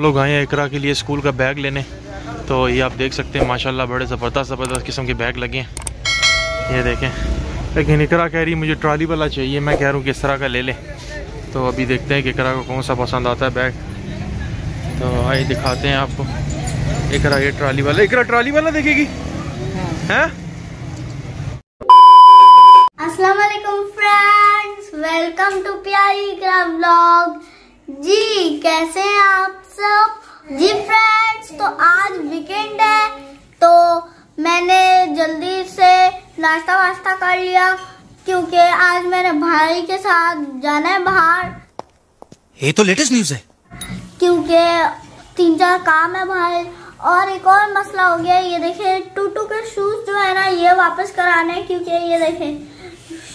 लोग आए हैं इकरा के लिए स्कूल का बैग लेने। तो ये आप देख सकते हैं, माशाल्लाह बड़े ज़बरदस्त ज़बरदस्त किस्म के बैग लगे हैं। ये देखें। लेकिन इकरा कह रही मुझे ट्रॉली वाला चाहिए, मैं कह रहा हूँ किस तरह का ले लें। तो अभी देखते हैं कि इकरा को कौन सा पसंद आता है बैग। तो आइए दिखाते हैं आपको। इकरा ये ट्रॉली वाला, इकरा ट्रॉली वाला देखेगी। हैं? अस्सलाम वालेकुम फ्रेंड्स, वेलकम टू प्यारी इकरा ब्लॉग। जी कैसे हैं आप सब? जी फ्रेंड्स तो आज वीकेंड है तो मैंने जल्दी से नाश्ता वास्ता कर लिया क्योंकि आज मेरे भाई के साथ जाना है बाहर। ये तो लेटेस्ट न्यूज़ है। क्योंकि तीन चार काम है भाई और एक और मसला हो गया ये देखे टूटू के शूज़ जो है ना ये वापस कराने क्योंकि ये देखे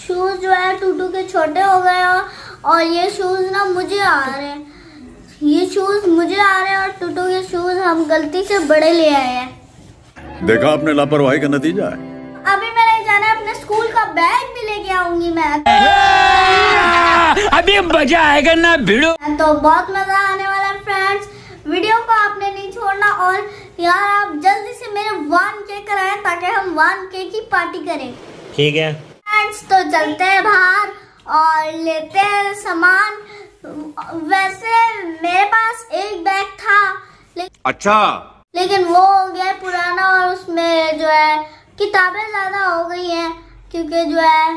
शूज़ जो है टूटू के छोटे हो गए हैं और ये शूज़ ना मुझे आ रहे हैं। ये शूज़ मुझे आ रहे हैं और टूटू के शूज़ हम गलती से बड़े ले आए हैं। देखा आपने लापरवाही का नतीजा है? अभी मैंने जाना अपने स्कूल का बैग भी लेके आऊँगी मैं। अभी मज़ा आएगा ना भिड़ो। तो बहुत मज़ा आने वाला है फ्रेंड्स वीडियो को आपने नहीं छोड़ना और यार आप जल्दी से मेरे वन के कराएँ ताकि हम वन के की पार्टी करें। ठीक है। फ्रेंड्स तो चलते हैं बाहर। और लेते हैं सामान। वैसे मेरे पास एक बैग था ले, अच्छा। लेकिन वो हो गया पुराना और उसमें जो है किताबें ज़्यादा हो गई हैं क्योंकि जो है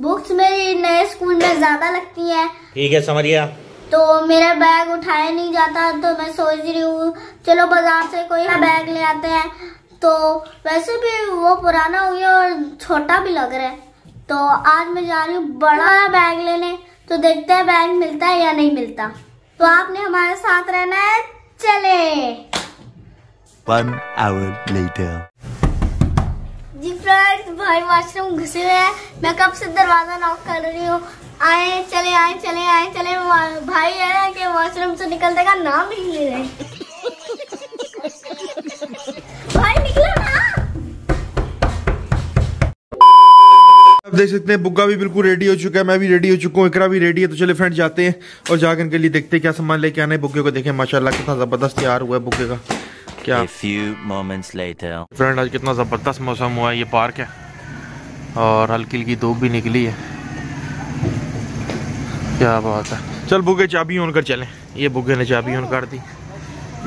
बुक्स मेरी नए स्कूल में ज़्यादा लगती हैं। ठीक है समझिया तो मेरा बैग उठाया नहीं जाता तो मैं सोच रही हूँ चलो बाज़ार से कोई बैग ले आते हैं। तो वैसे भी वो पुराना हो गया और छोटा भी लग रहा है। तो आज मैं जा रही हूँ बड़ा बैग लेने। तो देखते हैं बैग मिलता है या नहीं मिलता। तो आपने हमारे साथ रहना है चले। One hour later. जी फ्रेंड्स भाई वॉशरूम घुसे हुए हैं। मैं कब से दरवाज़ा नॉक कर रही हूँ? आए चले आए चले आए चले। भाई है कि वॉशरूम से निकलने का नाम ही नहीं ले रहे। भाई निकलो? देख सकते हैं बुग्गा भी बिल्कुल रेडी हो चुका है मैं भी रेडी हो चुका हूँ इकरा भी रेडी है तो चले फ्रेंड जाते हैं और जाकर इनके लिए देखते हैं क्या सामान लेके आना है बुग्गे को देखें माशाल्लाह कितना ज़बरदस्त तैयार हुआ है बुग्गे का क्या. फ्रेंड आज कितना ज़बरदस्त मौसम हुआ है ये पार्क है और हल्की हल्की धूप भी निकली है। क्या बात है। चल बुगे चाबी ऑन कर चलें। ये बुगे ने चाबी ऑन कर दी।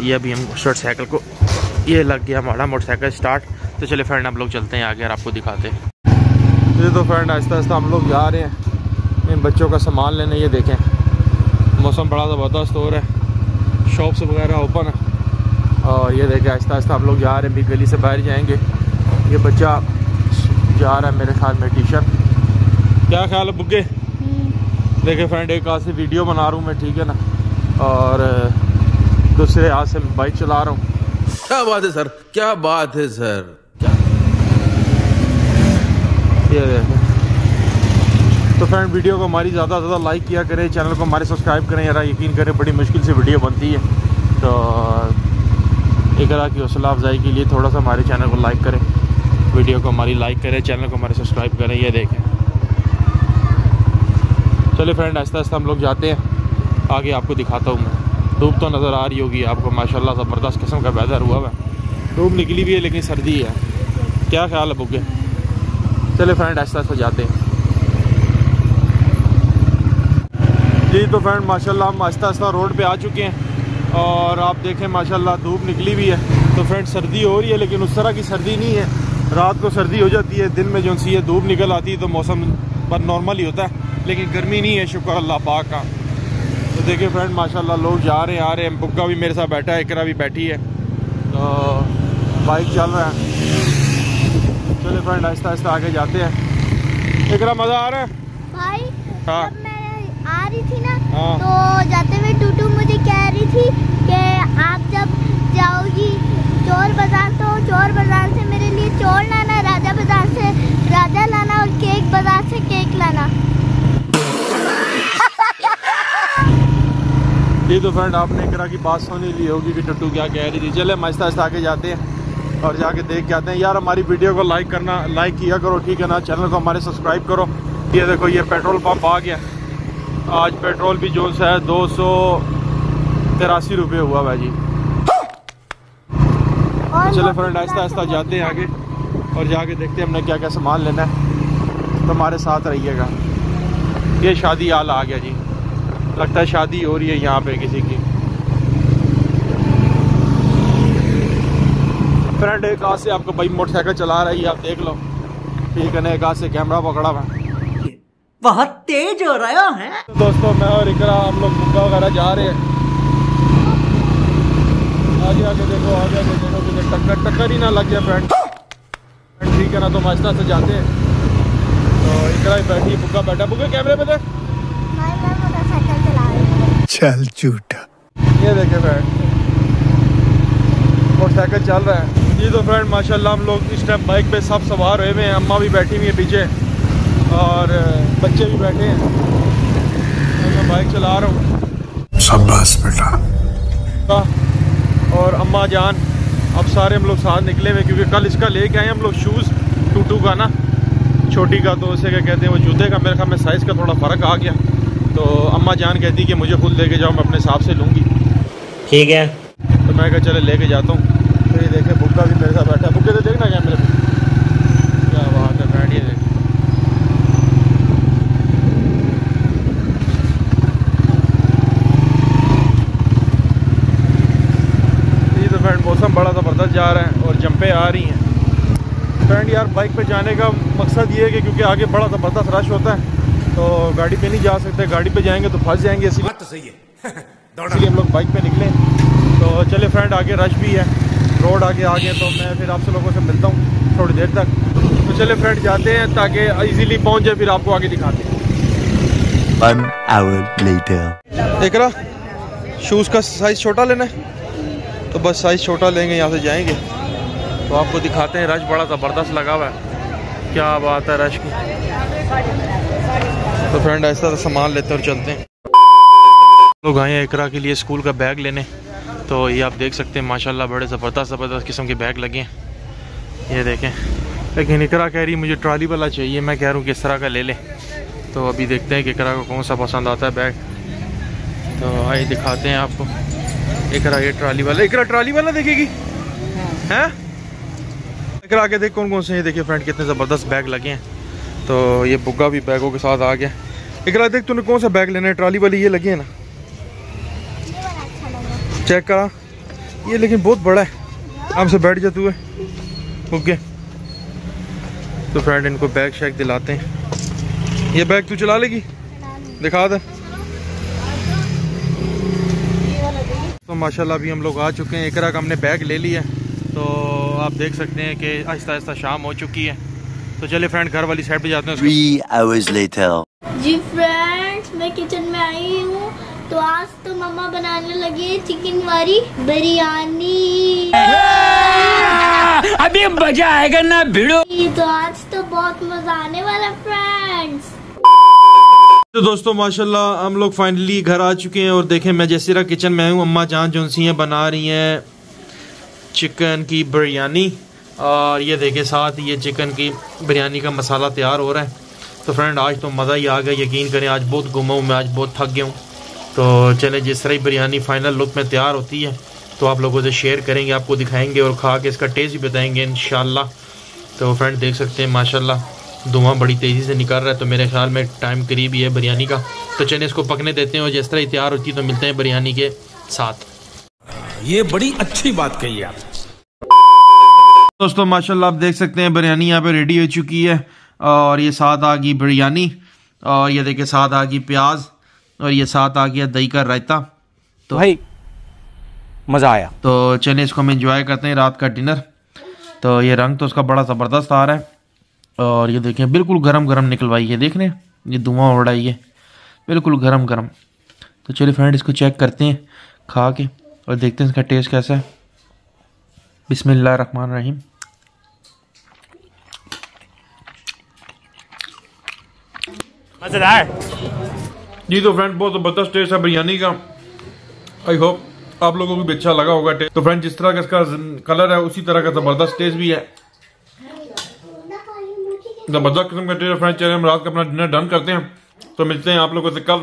ये अभी हम मोटरसाइकिल को ये लग गया हमारा मोटरसाइकिल स्टार्ट तो चले फ्रेंड हम लोग चलते हैं आगे और आपको दिखाते हैं। ये तो फ्रेंड आहिस्ता आहिस्ता हम लोग जा रहे हैं। इन बच्चों का सामान लेने, ये देखें। मौसम बड़ा ज़बरदस्त हो रहा है। शॉप्स वगैरह ओपन है। और ये देखें, आहिस्ता आहिस्ता हम लोग जा रहे हैं। भी गली से बाहर जाएँगे। ये बच्चा जा रहा है मेरे ख्याल में टी शर्ट क्या ख्याल है बुग्गे? देखे फ्रेंड एक हाथ से वीडियो बना रहा हूँ मैं, ठीक है ना? और, दूसरे हाथ से बाइक चला रहा हूँ। क्या बात है, सर? क्या बात है, सर? क्या ये देखें तो फ्रेंड वीडियो को हमारी ज़्यादा से ज़्यादा लाइक किया करें चैनल को हमारे सब्सक्राइब करें, यार, यकीन करें, बड़ी मुश्किल से वीडियो बनती है। तो एक तरह की हौसला अफजाई के लिए थोड़ा सा हमारे चैनल को लाइक करें वीडियो को हमारी लाइक करें चैनल को हमारे सब्सक्राइब करें, ये देखें। चलिए फ्रेंड आहिस्ता आहिस्ता हम लोग जाते हैं। आगे आपको दिखाता हूँ मैं। धूप तो नज़र आ रही होगी आपको, माशाल्लाह, ज़बरदस्त किस्म का वेदर हुआ है। धूप निकली भी है, लेकिन सर्दी है। क्या ख्याल है बुके चले फ्रेंड आहिस्ता आहिस्ता जाते हैं। जी तो फ्रेंड माशाल्लाह हम आहिस्ता आहिस्ता रोड पे आ चुके हैं और आप देखें, माशाल्लाह धूप निकली भी है। तो फ्रेंड सर्दी हो रही है, लेकिन उस तरह की सर्दी नहीं है। रात को सर्दी हो जाती है, दिन में जो सी है, धूप निकल आती है तो मौसम पर नॉर्मल ही होता है। लेकिन गर्मी नहीं है, शुक्र अल्लाह पाक का। तो देखिए फ्रेंड माशाल्लाह लोग जा रहे हैं, आ रहे हैं। बुक्का भी मेरे साथ बैठा है, इकरा भी बैठी है। तो बाइक चल रहा है। चलिए फ्रेंड आहिस्ता आहिस्ता आगे जाते हैं। इकरा मज़ा आ रहा है? भाई हाँ। जब मैं आ रही थी ना हाँ। तो जाते हुए टूटू मुझे कह रही थी कि आप जब जाओगी चोर बाज़ार तो चोर बाज़ार से मेरे लिए चोर लाना राजा बाज़ार से राजा लाना और केक बाज़ार से केक लाना। ये तो फ्रेंड आपने इकरा की बात सुनी ली होगी कि टट्टू क्या कह रही थी। चले हम आहिस्ता आहिस्ता आगे जाते हैं। और जाके देख के आते हैं। यार हमारी वीडियो को लाइक करना लाइक किया करो ठीक है ना? चैनल को हमारे सब्सक्राइब करो। ये देखो ये पेट्रोल पंप आ गया। आज पेट्रोल भी जो सा है दो सौ तिरासी रुपये हुआ भाई जी। और चले फ्रेंड आहिस्ता आहिस्ता जाते हैं आगे और जाके देखते हैं हमने क्या क्या सामान लेना है। तो हमारे साथ रहिएगा। ये शादी आला आ गया जी। लगता है शादी हो रही है यहाँ पे किसी की। फ्रेंड एक हाथ से आपको भाई मोटरसाइकिल चला रही है आप देख लो। ठीक है ना एक हाथ से कैमरा पकड़ा हुआ बहुत तेज हो रहा है तो दोस्तों मैं और इकरा हम लोग मुक्का वगैरह जा रहे हैं। आगे आगे देखो आगे आगे देखो कि टक्कर टक्कर ही ना लग जाए फ्रेंड फ्रेंड ठीक है ना तो हम आहिस्ता से जाते हैं। तो इकरा ही बैठी बुक्का बैठा बुक्के कैमरे पे देख। मैं मैं मोटरसाइकिल चला रही हूँ चल झूठा। ये देखे फ्रेंड मोटरसाइकिल चल रहा है। जी तो फ्रेंड माशाल्लाह हम लोग इस टाइम बाइक पे सब सवार हुए हुए हैं। अम्मा भी बैठी हुई है पीछे और बच्चे भी बैठे हैं। तो मैं बाइक चला रहा हूँ। शाबाश बेटा। और अम्मा जान अब सारे हम लोग साथ निकले हुए क्योंकि कल इसका लेके आए हम लोग शूज़ टूटू का ना छोटी का तो उसे क्या कहते हैं वो जूते का मेरे ख्याल में साइज़ का थोड़ा फ़र्क आ गया। तो अम्मा जान कहती कि मुझे खुद लेके जाओ मैं अपने हिसाब से लूँगी। ठीक है। तो मैं कहा चले लेके जाता हूँ। देखे बुक्का भी मेरे साथ बैठा बुक्के तो देखना कैमरे पे क्या बात है फ्रेंड ये देख। तो फ्रेंड मौसम बड़ा ज़बरदस्त जा रहा है और जंपे आ रही हैं। फ्रेंड यार बाइक पे जाने का मकसद ये है कि क्योंकि आगे बड़ा ज़बरदस्त रश होता है तो गाड़ी पे नहीं जा सकते। गाड़ी पे जाएँगे तो फंस जाएँगे इसलिए बात तो सही है। इसलिए हम लोग बाइक पे निकले। तो चले फ्रेंड आगे रश भी है। रोड आगे आ गए तो मैं फिर आपसे लोगों से मिलता हूँ थोड़ी देर तक। तो चले फ्रेंड जाते हैं ताकि इजीली पहुँच जाए फिर आपको आगे दिखाते हैं। देख रहा शूज़ का साइज़ छोटा लेना है। तो बस साइज़ छोटा लेंगे यहाँ से जाएँगे। तो आपको दिखाते हैं रश बड़ा ज़बरदस्त लगा हुआ है। क्या बात है रश की। तो फ्रेंड ऐसा सामान लेते और चलते हैं। लोग आए हैं इकरा के लिए स्कूल का बैग लेने। तो ये आप देख सकते हैं माशाल्लाह बड़े ज़बरदस्त ज़बरदस्त किस्म के बैग लगे हैं। ये देखें। लेकिन इकरा कह रही है मुझे ट्रॉली वाला चाहिए मैं कह रहा हूँ किस तरह का ले लें। तो अभी देखते हैं कि इकरा को कौन सा पसंद आता है बैग। तो आइए दिखाते हैं आपको। इकरा ये ट्रॉली वाला इकरा ट्रॉली वाला देखेगी? हैं। इकरा आगे देख कौन कौन से ये देखिए फ्रेंड कितने ज़बरदस्त बैग लगे हैं। तो ये बुग्गा भी बैगों के साथ आ गया। इकरा देख तूने कौन सा बैग लेना है? ट्रॉली वाली ये लगी है ना? चेक करा। ये लेकिन बहुत बड़ा है। हमसे बैठ जा तू है ओके। तो फ्रेंड इनको बैग शैग दिलाते हैं। ये बैग तू चला लेगी? दिखा दे। तो माशाल्लाह अभी हम लोग आ चुके हैं। एक रख हमने बैग ले लिया। है तो आप देख सकते हैं कि आहिस्ता आहिस्ता शाम हो चुकी है। तो चलिए फ्रेंड घर वाली साइड पे जाते हैं. जी फ्रेंड्स मैं किचन में आई हूँ। तो आज तो मम्मा बनाने लगी है चिकन वाली बिरयानी। अभी मज़ा आएगा ना भिड़ो। तो आज तो बहुत मज़ा आने वाला फ्रेंड्स तो दोस्तों माशाल्लाह हम लोग फाइनली घर आ चुके हैं और देखें मैं जैसे किचन में हूँ अम्मा जान जो सी हैं बना रही हैं चिकन की बिरयानी। और ये देखें साथ ये चिकन की बिरयानी का मसाला तैयार हो रहा है। तो फ्रेंड आज तो मज़ा ही आ गया यकीन करें आज बहुत घुमा हूँ मैं आज बहुत थक गया हूँ। तो चले जिस तरह ही बिरयानी फाइनल लुक में तैयार होती है तो आप लोगों से शेयर करेंगे आपको दिखाएँगे और खा के इसका टेस्ट भी बताएँगे इन तो फ्रेंड देख सकते हैं माशाल्लाह धुआँ बड़ी तेज़ी से निकल रहा है तो मेरे ख्याल में टाइम करीब ही है बिरयानी का। तो चलिए इसको पकने देते हैं और जिस तरह ही तैयार होती है तो मिलते हैं बिरयानी के साथ। ये बड़ी अच्छी बात कही आप। दोस्तों माशाल्लाह आप देख सकते हैं बिरयानी यहाँ पे रेडी हो चुकी है और ये साथ आ गई बिरयानी और ये देखिए साथ आ गई प्याज। और ये साथ आ गया दही का रायता। तो भाई मज़ा आया। तो चलिए इसको हम इंजॉय करते हैं रात का डिनर तो ये रंग तो उसका बड़ा ज़बरदस्त आ रहा है। और ये देखें बिल्कुल गरम गरम निकलवाई है देख रहे हैं ये धुआँ उड़ाई है। बिल्कुल गरम गरम तो चलिए फ्रेंड इसको चेक करते हैं खा के और देखते हैं इसका टेस्ट कैसा है। बिस्मिल्लाह रहमान रहीम मज़ेदार। जी तो फ्रेंड बहुत ज़बरदस्त टेस्ट है बिरयानी का। आई होप आप लोगों को भी अच्छा लगा होगा टेस्ट तो फ्रेंड जिस तरह का इसका कलर है, उसी तरह का ज़बरदस्त टेस्ट भी है। ज़बरदस्त किस्म का टेस्ट फ्रेंड चलिए हम रात का अपना डिनर डन करते हैं। तो मिलते हैं आप लोगों से कल।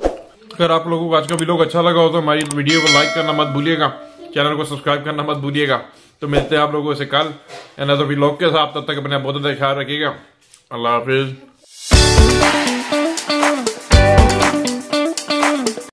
अगर आप लोगों को आज का वीडियो अच्छा लगा हो तो हमारी वीडियो को लाइक करना मत भूलिएगा। चैनल को सब्सक्राइब करना मत भूलिएगा। तो मिलते हैं आप लोगों से कल। एंड तो वीलॉग के साथ। तब तक अपने बहुत ख्याल रखिएगा। अल्लाह हाफिज।